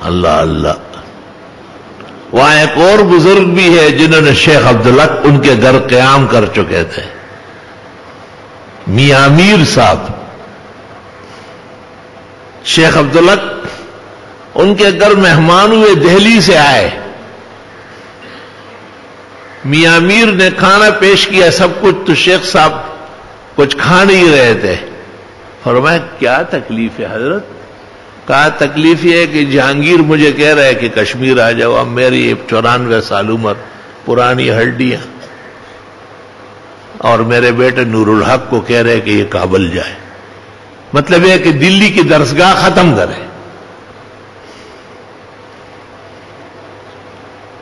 اللہ اللہ۔ وہاں ایک اور بزرگ بھی ہے جنہوں نے شیخ عبدالق ان کے گھر قیام کر چکے تھے۔ میاں میر صاحب۔ شیخ عبدالق ان کے گھر مہمان ہوئے دہلی سے آئے۔ میاں میر نے کھانا پیش کیا، سب کچھ تو شیخ صاحب کچھ کھا نہیں رہے تھے۔ فرمایا، کیا تکلیف ہے حضرت؟ کہا، تکلیف یہ ہے کہ جہانگیر مجھے کہہ رہے کہ کشمیر آ جاؤ، اب میری چورانوے سال عمر، پرانی ہڈیاں اور میرے بیٹے نور الحق کو کہہ رہے کہ یہ کابل جائے. مطلب یہ کہ دلی کی درسگاہ ختم کرے۔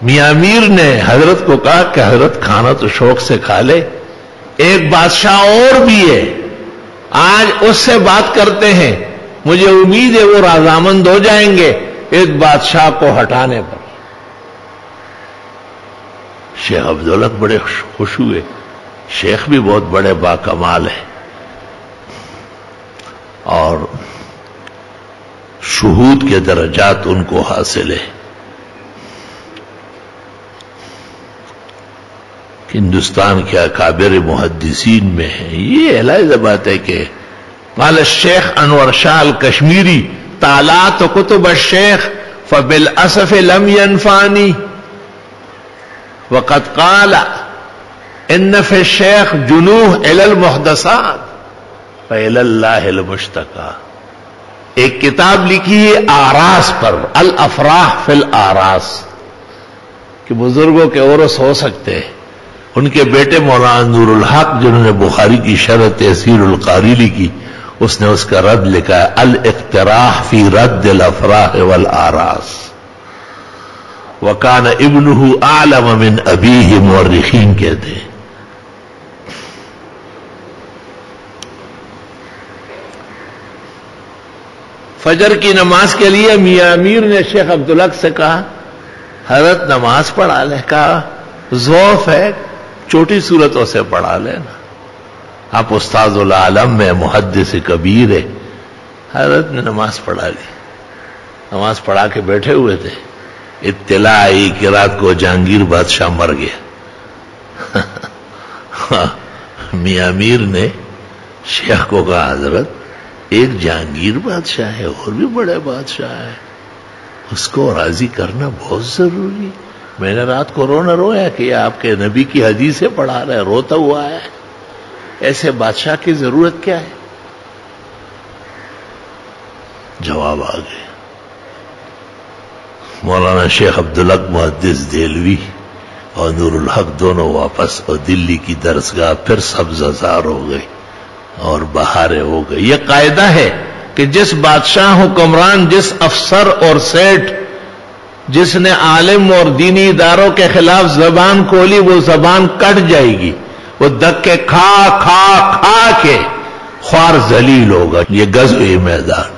میاں میر نے حضرت کو کہا کہ حضرت کھانا تو شوق سے کھا لے۔ ایک بادشاہ اور بھی ہے۔ آج اس سے بات کرتے ہیں۔ مجھے امید ہے وہ رازامند ہو جائیں گے ایک بادشاہ کو ہٹانے پر۔ شیخ عبداللہ بڑے خوش ہوئے۔ شیخ بھی بہت بڑے با کمال ہیں۔ اور شہود کے درجات ان کو حاصل ہے ہندوستان کے اکابر محدثین میں ہے یہ علاحظ بات ہے کہ قال الشیخ انور شاہ الکشمیری تالات کتب الشیخ فبالاسف لم ينفانی وقد قال، ان في الشیخ جنوح الى المحدثات. فإلى الله المشتقى ایک کتاب لکھی ہے آراس پر، الافراح فی الاراس کہ بزرگوں کے عورس ہو سکتے ہیں۔ ان کے بیٹے مولانا نور الحق جنہوں نے بخاری کی شرح تحصیل القاری لکھی اس نے اس کا رد لکھا ہے، الاقتراح فی رد الافراح والآراس وکان ابنہ اعلم من ابیہ مورخین کہتے ہیں. فجر کی نماز کے لیے میاں امیر نے شیخ عبدالق سے کہا، حضرت نماز پڑھا لے، کہا ذوف ہے چھوٹی صورتوں سے پڑھا لینا۔ آپ استاد العالم میں محدث کبیر ہے حضرت نے نماز پڑھا لی۔ نماز پڑھا کے بیٹھے ہوئے تھے۔ اطلاع آئی کہ رات کو جہانگیر بادشاہ مر گیا۔ میاں میر نے شیخ کو کہا، حضرت، ایک جہانگیر بادشاہ ہے، اور بھی بڑے بادشاہ ہے اس کو راضی کرنا بہت ضروری میں نے رات کو رونا رویا کہ آپ کے نبی کی حدیثیں پڑھا رہے روتا ہوا ہے۔ ایسے بادشاہ کی ضرورت کیا ہے؟ جواب آ گئے مولانا شیخ عبدالق محدث دہلوی اور نور الحق دونوں واپس اور دلی کی درسگاہ پھر سبز زار ہو گئی اور بہارے ہو گئی یہ قاعدہ ہے کہ جس بادشاہ حکمران جس افسر اور سیٹ جس نے عالم اور دینی اداروں کے خلاف زبان کھولی، وہ زبان کٹ جائے گی۔ وہ دکے کھا کھا کھا کے خوار ذلیل ہوگا۔ یہ گز میدان۔